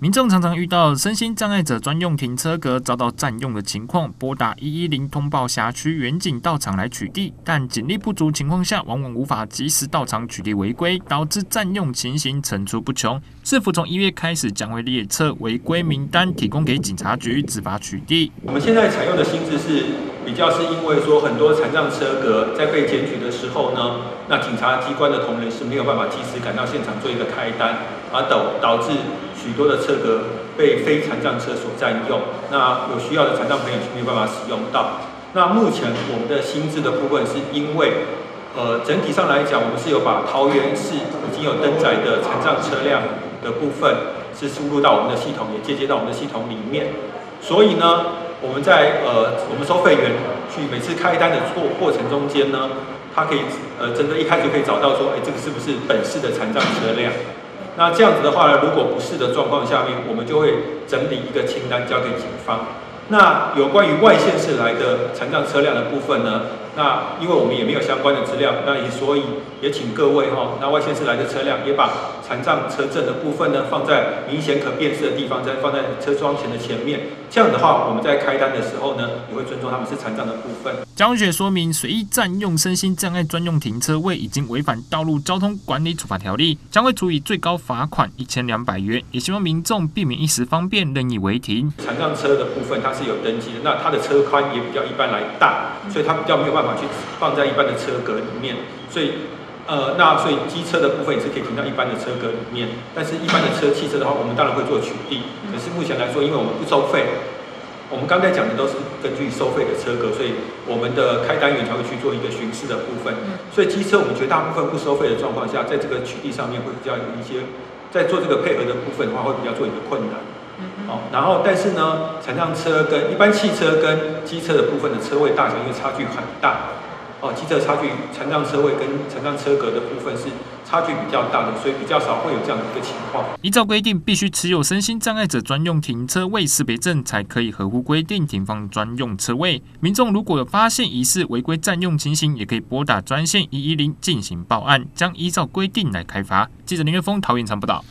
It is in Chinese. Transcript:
民众常常遇到身心障碍者专用停车格遭到占用的情况，拨打一一零通报辖区远警到场来取缔，但警力不足情况下，往往无法及时到场取缔违规，导致占用情形层出不穷。政府从一月开始将会列车违规名单，提供给警察局执法取缔？我们现在采用的心智是比较是因为说很多残障车格在被检举的时候呢，那警察机关的同仁是没有办法及时赶到现场做一个开单，而导导致。许多的车格被非残障车所占用，那有需要的残障朋友是没有办法使用到。那目前我们的薪资的部分，是因为，呃，整体上来讲，我们是有把桃园市已经有登载的残障车辆的部分，是输入到我们的系统，也接接到我们的系统里面。所以呢，我们在呃，我们收费员去每次开单的过过程中间呢，他可以呃，真的一开始就可以找到说，哎，这个是不是本市的残障车辆？那这样子的话呢，如果不是的状况下面，我们就会整理一个清单交给警方。那有关于外县市来的残障车辆的部分呢？那因为我们也没有相关的资料，那也所以也请各位哈，那外县市来的车辆也把残障车证的部分呢放在明显可辨识的地方，再放在车窗前的前面。这样的话，我们在开单的时候呢，也会尊重他们是残障的部分。江雪说明，随意占用身心障碍专用停车位，已经违反道路交通管理处罚条例，将会处以最高罚款一千两百元。也希望民众避免一时方便任意违停。残障车的部分，它是有登记的，那它的车宽也比较一般来大，所以它比较没有办法。去放在一般的车格里面，所以呃，那所以机车的部分也是可以停到一般的车格里面。但是，一般的车汽车的话，我们当然会做取缔。可是目前来说，因为我们不收费，我们刚才讲的都是根据收费的车格，所以我们的开单元才会去做一个巡视的部分。所以机车我们绝大部分不收费的状况下，在这个取缔上面会比较有一些，在做这个配合的部分的话，会比较做一个困难。哦，然后但是呢，残障车跟一般汽车跟机车的部分的车位大小因为差距很大，哦，机车差距残障车位跟残障车格的部分是差距比较大的，所以比较少会有这样的一个情况。依照规定，必须持有身心障碍者专用停车位识别证，才可以合乎规定停放专用车位。民众如果有发现疑似违规占用情形，也可以拨打专线一一零进行报案，将依照规定来开罚。记者林月峰桃园长报道。